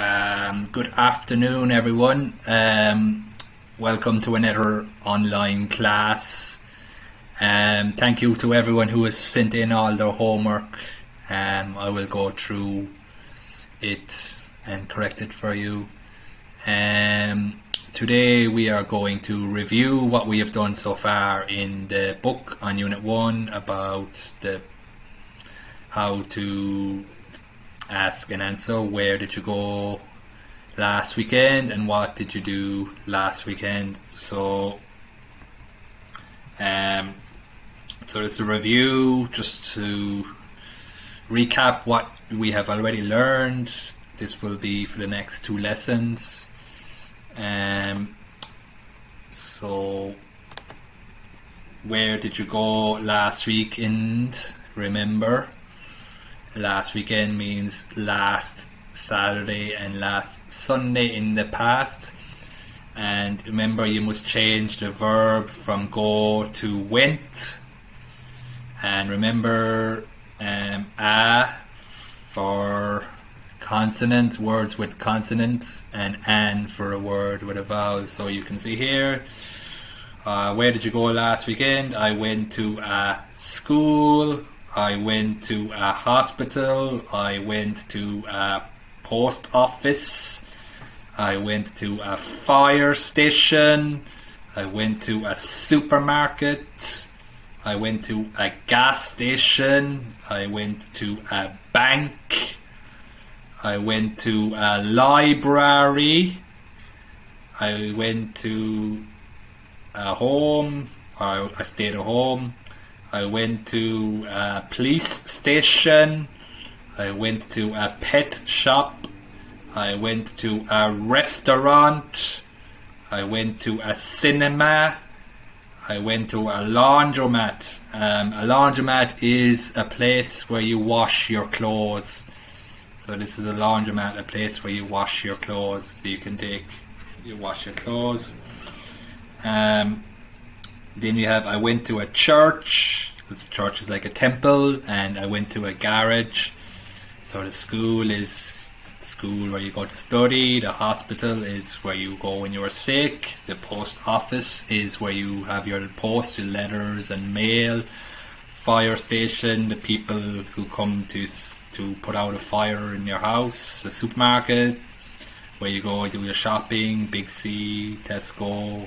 Um, good afternoon, everyone. Um, welcome to another online class. Um, thank you to everyone who has sent in all their homework. Um, I will go through it and correct it for you. Um, today we are going to review what we have done so far in the book on Unit 1 about the how to ask and answer where did you go last weekend and what did you do last weekend? So um, so it's a review just to recap what we have already learned. This will be for the next two lessons. Um, so where did you go last weekend? Remember last weekend means last Saturday and last Sunday in the past. And remember, you must change the verb from go to went. And remember, um, a for consonant, words with consonants, and an for a word with a vowel. So you can see here. Uh, where did you go last weekend? I went to a school I went to a hospital. I went to a post office. I went to a fire station. I went to a supermarket. I went to a gas station. I went to a bank. I went to a library. I went to a home. I, I stayed at home. I went to a police station. I went to a pet shop. I went to a restaurant. I went to a cinema. I went to a laundromat. Um, a laundromat is a place where you wash your clothes. So this is a laundromat, a place where you wash your clothes. So you can take, you wash your clothes. Um, then you have I went to a church. This church is like a temple, and I went to a garage. So the school is school where you go to study. The hospital is where you go when you're sick. The post office is where you have your post, your letters and mail. Fire station, the people who come to to put out a fire in your house. The supermarket, where you go do your shopping. Big C, Tesco,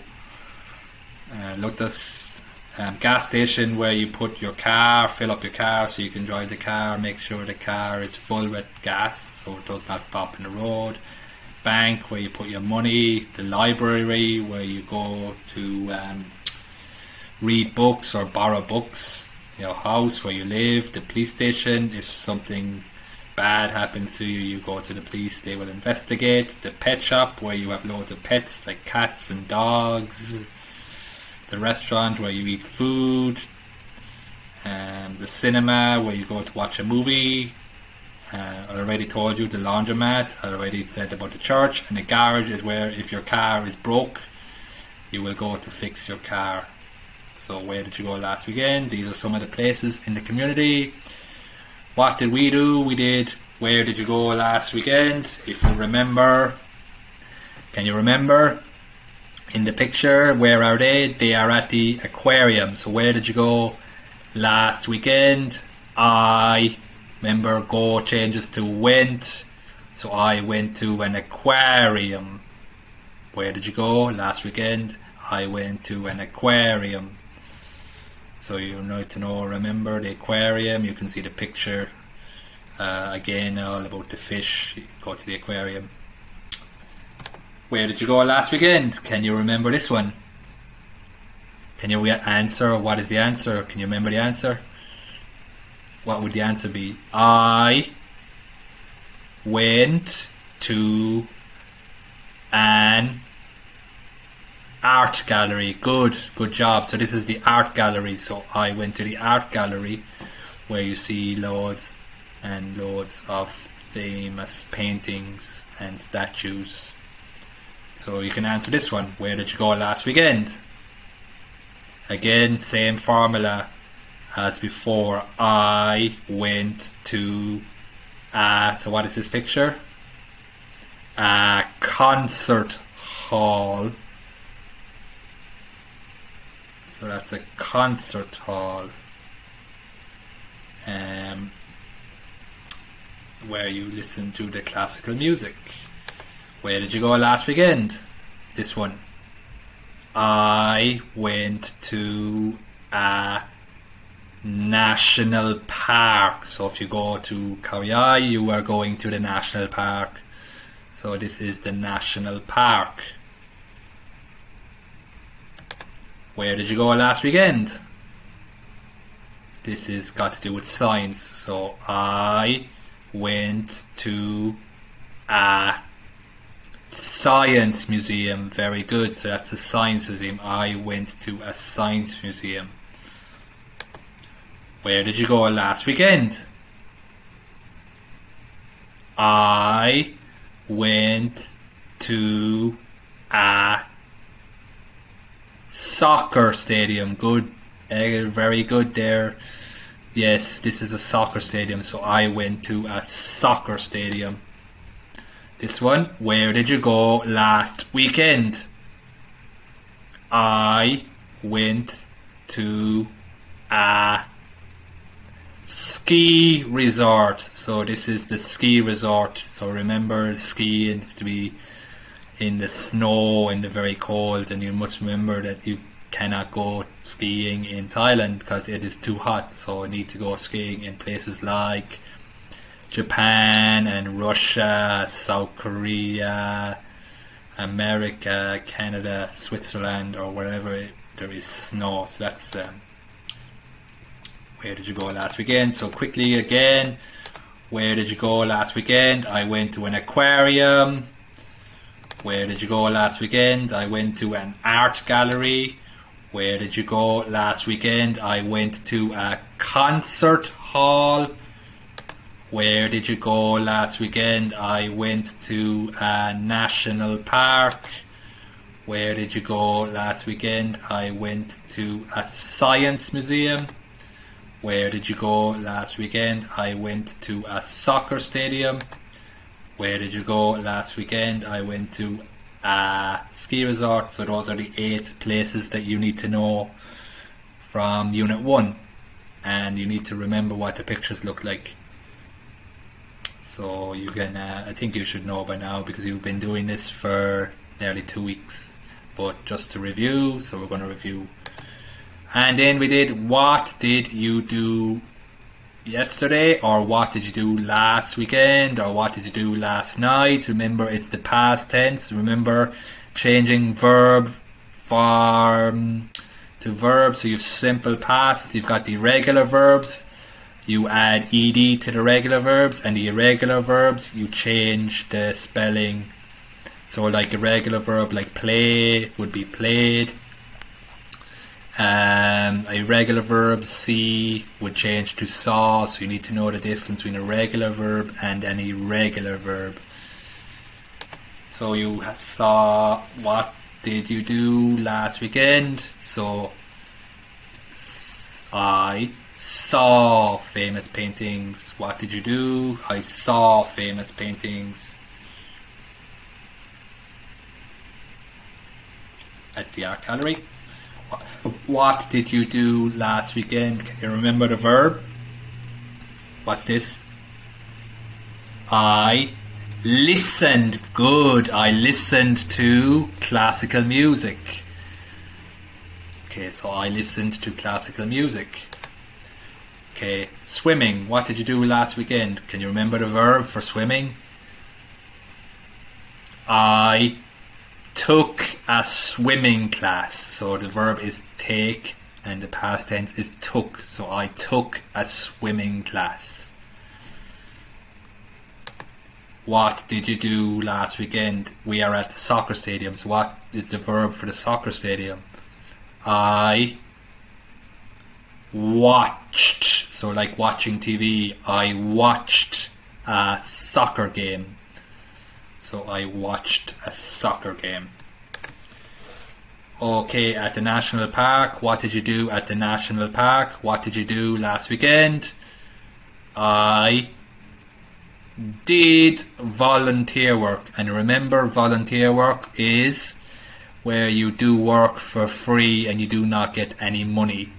uh, Lotus um, gas station where you put your car, fill up your car so you can drive the car, make sure the car is full with gas so it does not stop in the road. Bank where you put your money, the library where you go to um, read books or borrow books, your house where you live, the police station if something bad happens to you, you go to the police, they will investigate. The pet shop where you have loads of pets like cats and dogs the restaurant where you eat food, um, the cinema where you go to watch a movie. Uh, I already told you the laundromat. I already said about the church, and the garage is where if your car is broke, you will go to fix your car. So where did you go last weekend? These are some of the places in the community. What did we do? We did. Where did you go last weekend? If you remember, can you remember? In the picture. Where are they? They are at the aquarium. So where did you go last weekend? I remember go changes to went. So I went to an aquarium. Where did you go last weekend? I went to an aquarium. So you need to know, remember the aquarium. You can see the picture uh, again, all about the fish. Go to the aquarium. Where did you go last weekend? Can you remember this one? Can you answer? What is the answer? Can you remember the answer? What would the answer be? I went to an art gallery. Good, good job. So this is the art gallery. So I went to the art gallery where you see loads and loads of famous paintings and statues so you can answer this one. Where did you go last weekend? Again, same formula as before. I went to. Uh, so what is this picture? a concert hall. So that's a concert hall. Um, where you listen to the classical music. Where did you go last weekend? This one. I went to a national park. So if you go to Khao Yai, you are going to the national park. So this is the national park. Where did you go last weekend? This is got to do with science. So I went to a science museum. Very good. So that's a science museum. I went to a science museum. Where did you go last weekend? I went to a soccer stadium. Good, uh, very good there. Yes, this is a soccer stadium, so I went to a soccer stadium. This one, where did you go last weekend? I went to a ski resort. So this is the ski resort. So remember, skiing is to be in the snow and the very cold, and you must remember that you cannot go skiing in Thailand because it is too hot. So you need to go skiing in places like Japan and Russia, South Korea, America, Canada, Switzerland, or wherever there is snow. So that's um, where did you go last weekend? So quickly again, where did you go last weekend? I went to an aquarium. Where did you go last weekend? I went to an art gallery. Where did you go last weekend? I went to a concert hall. Where did you go last weekend? I went to a national park. Where did you go last weekend? I went to a science museum. Where did you go last weekend? I went to a soccer stadium. Where did you go last weekend? I went to a ski resort. So those are the eight places that you need to know from Unit 1. And you need to remember what the pictures look like. So you can, uh, I think you should know by now because you've been doing this for nearly two weeks. But just to review, so we're going to review and then we did what did you do yesterday or what did you do last weekend or what did you do last night? Remember it's the past tense. Remember changing verb form to verb. So you've simple past, you've got the irregular verbs. You add ed to the regular verbs and the irregular verbs you change the spelling. So like the regular verb like play would be played um, a regular verb see would change to saw, so you need to know the difference between a regular verb and an irregular verb. So you saw what did you do last weekend? So I saw famous paintings. What did you do? I saw famous paintings. At the art gallery. What did you do last weekend? Can you remember the verb? What's this? I listened. Good. I listened to classical music. Okay, so I listened to classical music. Okay, swimming. What did you do last weekend? Can you remember the verb for swimming? I took a swimming class. So the verb is take and the past tense is took. So I took a swimming class. What did you do last weekend? We are at the soccer stadium. So what is the verb for the soccer stadium? I watched. So like watching TV, I watched a soccer game. So I watched a soccer game. Okay, at the national park, what did you do at the national park? What did you do last weekend? I did volunteer work. And remember, volunteer work is where you do work for free and you do not get any money.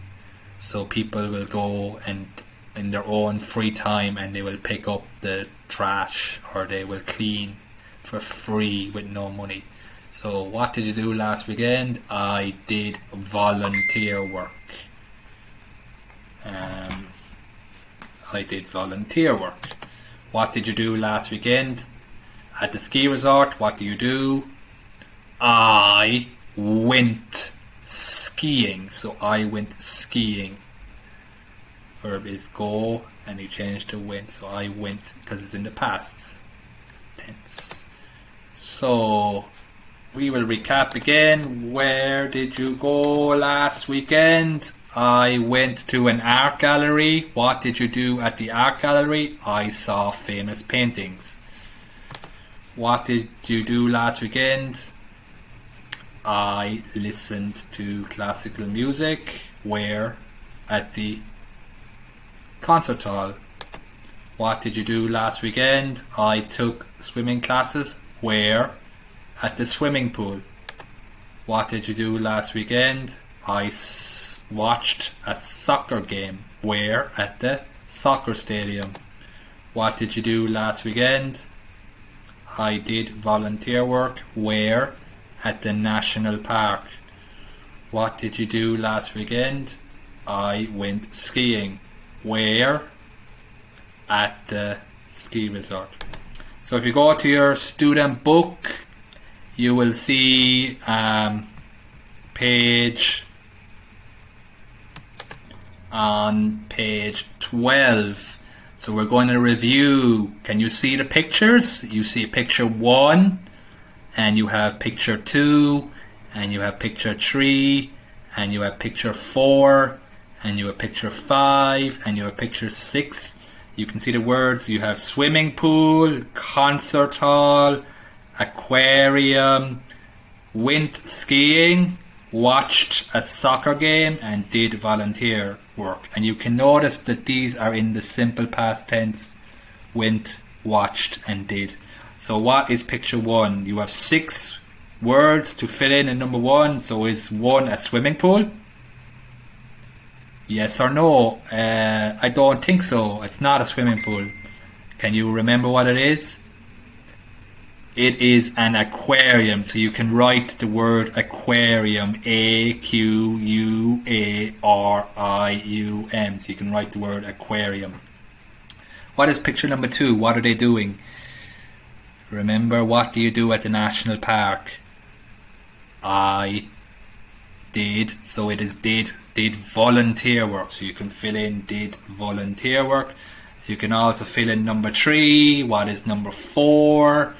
So people will go and in their own free time and they will pick up the trash or they will clean for free with no money. So what did you do last weekend? I did volunteer work. Um, I did volunteer work. What did you do last weekend? At the ski resort, what do you do? I went skiing. So I went skiing. Verb is go and you change to went. So I went because it's in the past tense. So we will recap again. Where did you go last weekend? I went to an art gallery. What did you do at the art gallery? I saw famous paintings. What did you do last weekend? I listened to classical music. Where? At the concert hall. What did you do last weekend? I took swimming classes. Where? At the swimming pool. What did you do last weekend? I watched a soccer game. Where? At the soccer stadium. What did you do last weekend? I did volunteer work. Where? At the national park. What did you do last weekend? I went skiing. Where? At the ski resort. So if you go to your student book, you will see um, page on page 12. So we're going to review. Can you see the pictures? You see picture 1, and you have picture 2, and you have picture 3, and you have picture 4, and you have picture 5, and you have picture 6. You can see the words. You have swimming pool, concert hall, aquarium, went skiing, watched a soccer game, and did volunteer work. And you can notice that these are in the simple past tense went, watched, and did. So, what is picture one? You have six words to fill in in number one. So, is one a swimming pool? Yes or no? Uh, I don't think so. It's not a swimming pool. Can you remember what it is? It is an aquarium, so you can write the word aquarium A Q U A R I U M. So you can write the word aquarium. What is picture number two? What are they doing? Remember, what do you do at the national park? I did, so it is did did volunteer work. So you can fill in did volunteer work. So you can also fill in number three. What is number four?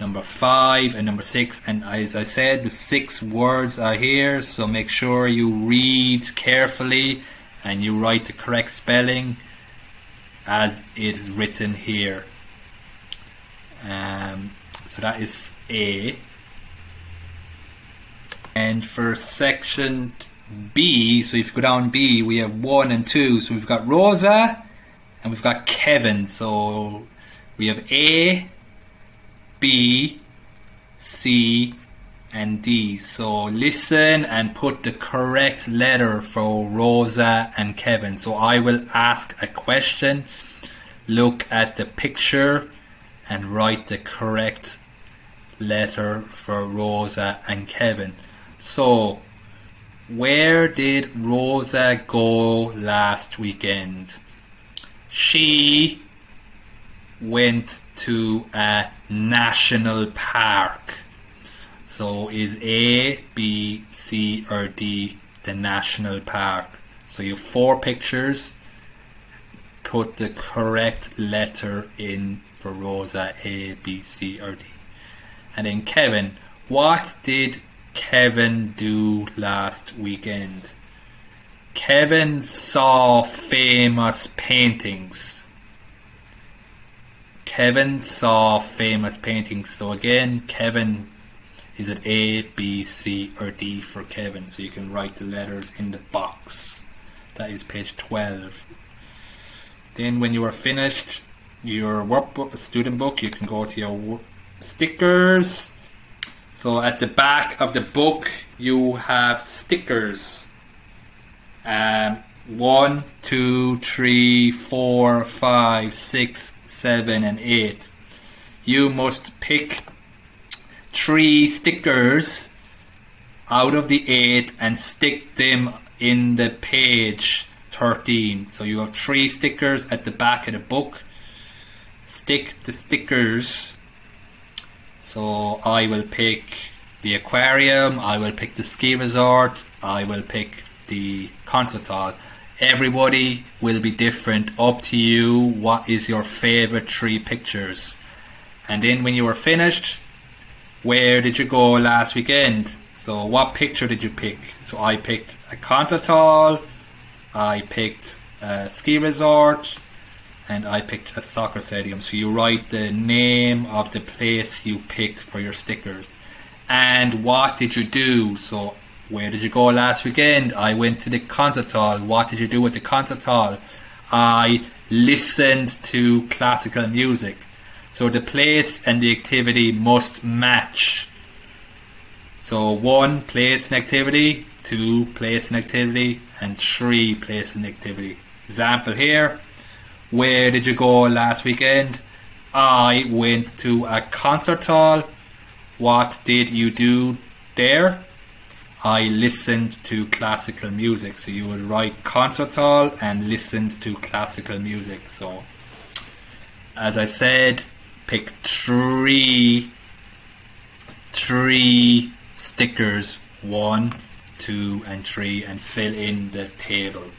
number five and number six. And as I said, the six words are here, so make sure you read carefully and you write the correct spelling as it is written here. Um, so that is A. And for section B, so if you go down B, we have one and two. So we've got Rosa and we've got Kevin. So we have A, B, C, and D. So listen and put the correct letter for Rosa and Kevin. So I will ask a question, look at the picture, and write the correct letter for Rosa and Kevin. So, where did Rosa go last weekend? She went to a national park. So is A, B, C, or D the national park? So you have four pictures. Put the correct letter in for Rosa A, B, C, or D. And then Kevin, what did Kevin do last weekend? Kevin saw famous paintings. Kevin saw famous paintings. So again, Kevin is it A, B, C, or D for Kevin? So you can write the letters in the box. That is page 12. Then, when you are finished, your workbook, student book, you can go to your stickers. So at the back of the book, you have stickers. Um, one, two, three, four, five, six, seven, and eight. You must pick three stickers out of the eight and stick them in the page 13. So you have three stickers at the back of the book. Stick the stickers. So I will pick the aquarium, I will pick the ski resort, I will pick the concert hall. Everybody will be different. Up to you. What is your favorite three pictures? And then when you are finished, where did you go last weekend? So what picture did you pick? So I picked a concert hall, I picked a ski resort, and I picked a soccer stadium. So you write the name of the place you picked for your stickers. And what did you do? So where did you go last weekend? I went to the concert hall. What did you do at the concert hall? I listened to classical music. So the place and the activity must match. So one place and activity, two place and activity, and three place and activity. Example here. Where did you go last weekend? I went to a concert hall. What did you do there? I listened to classical music. So you would write concert hall and listened to classical music. So, as I said, pick three, three stickers, one, two, and three, and fill in the table.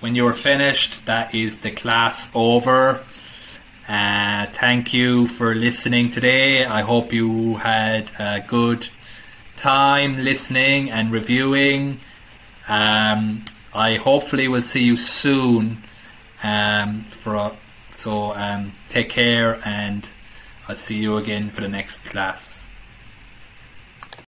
When you're finished, that is the class over. Uh, thank you for listening today. I hope you had a good time listening and reviewing. Um, I hopefully will see you soon. Um, for a, so um, take care, and I'll see you again for the next class.